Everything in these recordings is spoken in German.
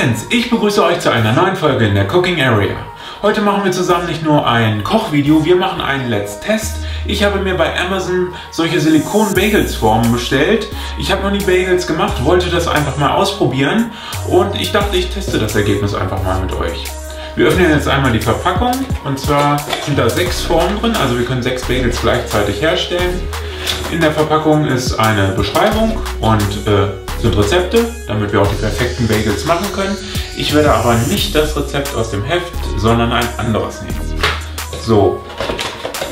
Fans, ich begrüße euch zu einer neuen Folge in der Cooking Area. Heute machen wir zusammen nicht nur ein Kochvideo, wir machen einen Let's Test. Ich habe mir bei Amazon solche Silikon-Bagels-Formen bestellt. Ich habe noch nie Bagels gemacht, wollte das einfach mal ausprobieren und ich dachte, ich teste das Ergebnis einfach mal mit euch. Wir öffnen jetzt einmal die Verpackung und zwar sind da sechs Formen drin, also wir können sechs Bagels gleichzeitig herstellen. In der Verpackung ist eine Beschreibung und äh, sind Rezepte, damit wir auch die perfekten Bagels machen können. Ich werde aber nicht das Rezept aus dem Heft, sondern ein anderes nehmen. So,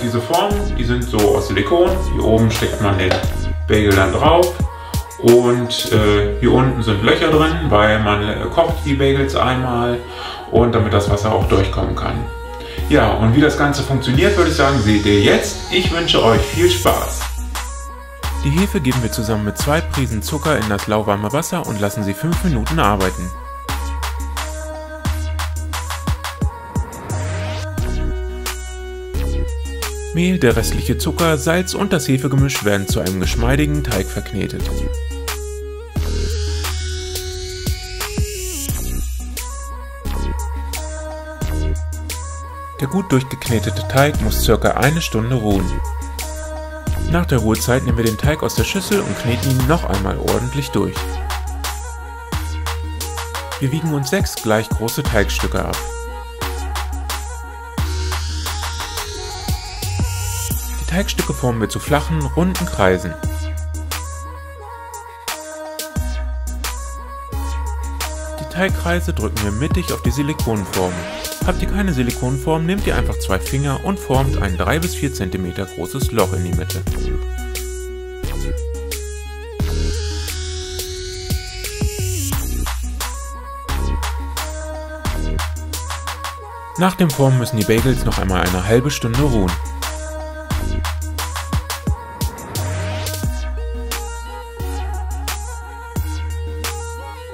diese Formen, die sind so aus Silikon. Hier oben steckt man den Bagel dann drauf. Und äh, hier unten sind Löcher drin, weil man äh, kocht die Bagels einmal und damit das Wasser auch durchkommen kann. Ja, und wie das Ganze funktioniert, würde ich sagen, seht ihr jetzt. Ich wünsche euch viel Spaß. Die Hefe geben wir zusammen mit zwei Prisen Zucker in das lauwarme Wasser und lassen sie 5 Minuten arbeiten. Mehl, der restliche Zucker, Salz und das Hefegemisch werden zu einem geschmeidigen Teig verknetet. Der gut durchgeknetete Teig muss ca. eine Stunde ruhen. Nach der Ruhezeit nehmen wir den Teig aus der Schüssel und kneten ihn noch einmal ordentlich durch. Wir wiegen uns sechs gleich große Teigstücke ab. Die Teigstücke formen wir zu flachen, runden Kreisen. Die Teigkreise drücken wir mittig auf die Silikonform. Habt ihr keine Silikonform, nehmt ihr einfach zwei Finger und formt ein 3 bis 4 cm großes Loch in die Mitte. Nach dem Formen müssen die Bagels noch einmal eine halbe Stunde ruhen.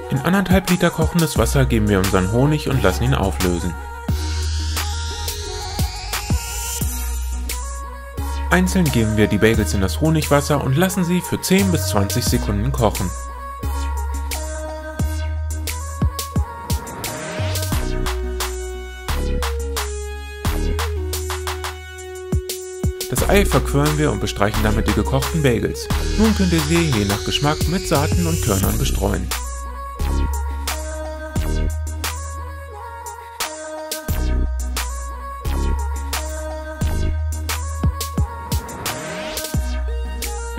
In anderthalb Liter kochendes Wasser geben wir unseren Honig und lassen ihn auflösen. Einzeln geben wir die Bagels in das Honigwasser und lassen sie für 10 bis 20 Sekunden kochen. Das Ei verquirlen wir und bestreichen damit die gekochten Bagels. Nun könnt ihr sie je nach Geschmack mit Saaten und Körnern bestreuen.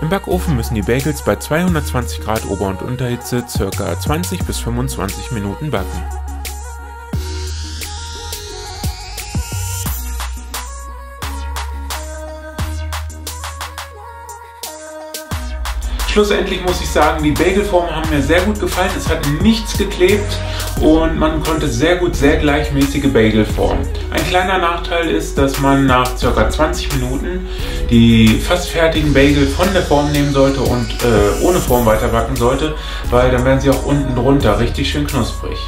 Im Backofen müssen die Bagels bei 220 Grad Ober- und Unterhitze ca. 20 bis 25 Minuten backen. Schlussendlich muss ich sagen, die Bagelformen haben mir sehr gut gefallen. Es hat nichts geklebt und man konnte sehr gut, sehr gleichmäßige Bagel formen. Ein kleiner Nachteil ist, dass man nach ca. 20 Minuten die fast fertigen Bagel von der Form nehmen sollte und äh, ohne Form weiter backen sollte, weil dann werden sie auch unten drunter richtig schön knusprig.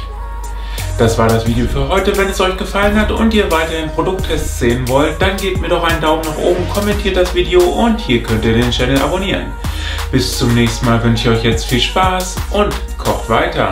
Das war das Video für heute. Wenn es euch gefallen hat und ihr weiterhin Produkttests sehen wollt, dann gebt mir doch einen Daumen nach oben, kommentiert das Video und hier könnt ihr den Channel abonnieren. Bis zum nächsten Mal wünsche ich euch jetzt viel Spaß und kocht weiter.